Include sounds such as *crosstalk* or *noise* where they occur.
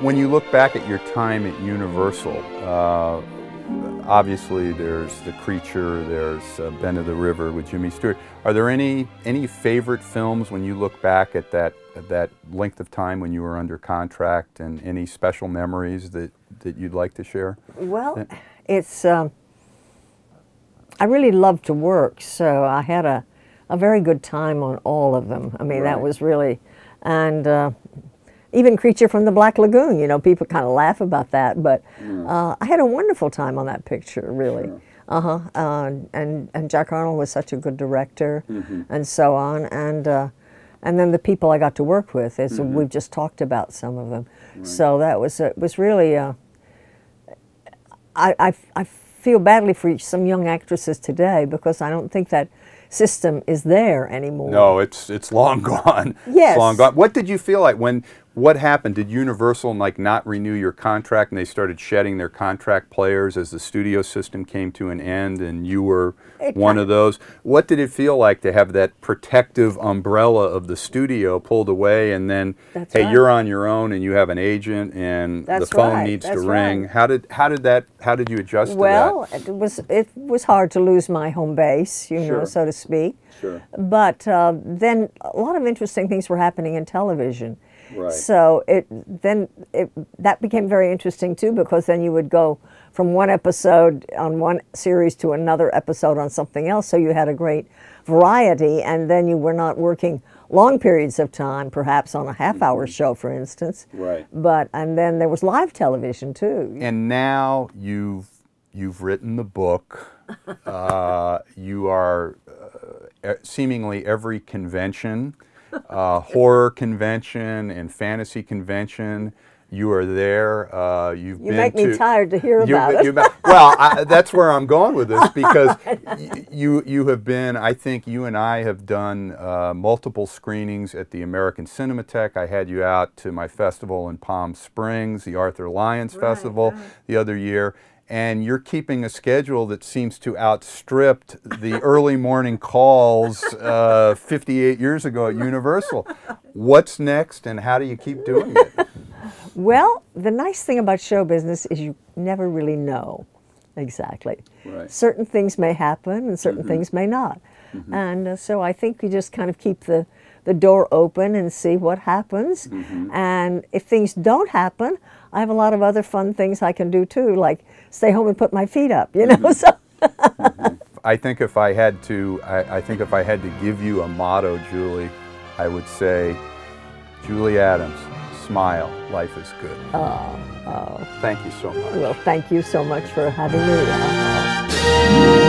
When you look back at your time at Universal, uh, obviously there's The Creature, there's uh, Bend of the River with Jimmy Stewart. Are there any any favorite films when you look back at that at that length of time when you were under contract, and any special memories that that you'd like to share? Well, it's um, I really love to work, so I had a a very good time on all of them. I mean, that was really and. Uh, even Creature from the Black Lagoon, you know, people kind of laugh about that, but uh, I had a wonderful time on that picture, really. Uh-huh. Uh, and and Jack Arnold was such a good director, and so on, and uh, and then the people I got to work with, as we've just talked about some of them. So that was it was really. Uh, I, I, I feel badly for some young actresses today because I don't think that system is there anymore. No, it's it's long *laughs* gone. Yes. It's long gone. What did you feel like when what happened? Did Universal like not renew your contract and they started shedding their contract players as the studio system came to an end and you were It one of those? What did it feel like to have that protective umbrella of the studio pulled away and then That's hey, right. you're on your own and you have an agent and That's the phone right, needs to that's ring. right. How did how did that how did you adjust to Well, it was it was hard to lose my home base, you Sure. know, so to speak. Sure. But uh, then a lot of interesting things were happening in television. Right. So it then it, that became very interesting too because then you would go from one episode on one series to another episode on something else. So you had a great variety, and then you were not working long periods of time, perhaps on a half-hour show, for instance. Mm-hmm. Right. But and then there was live television too. and now you've you've written the book. *laughs* Uh, you are uh, seemingly every convention, uh, horror convention and fantasy convention. You are there. Uh, you've You been make me tired to hear about it. well, I, *laughs* that's where I'm going with this because you you have been. I think you and I have done uh, multiple screenings at the American Cinematheque. I had you out to my festival in Palm Springs, the Arthur Lyons Festival, the other year. And you're keeping a schedule that seems to outstrip the early morning calls uh, 58 years ago at Universal. What's next, and how do you keep doing it? Well, the nice thing about show business is you never really know exactly. Right. Certain things may happen and certain things may not. And uh, so I think you just kind of keep the, the door open and see what happens. Mm-hmm. And if things don't happen, I have a lot of other fun things I can do too, like stay home and put my feet up, you know? Mm-hmm. *laughs* So mm-hmm. I think if I had to, I, I think if I had to give you a motto, Julie, I would say, Julie Adams, smile, life is good. oh, oh. Thank you so much. well, thank you so much for having me.